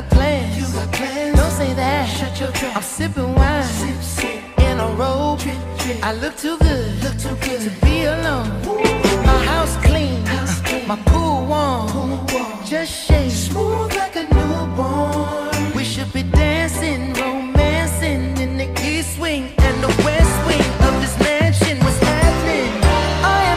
got plans. You got plans. Don't say that. Shut your trap. I'm sipping wine Sip, sip. in a robe. Drip, drip. I look too good Look too good. to be alone. My house clean, House clean. my pool warm. Pool warm. Just shake. Smooth like a newborn. We should be dancing, romancing in the east wing and the west wing of this mansion. What's happening? I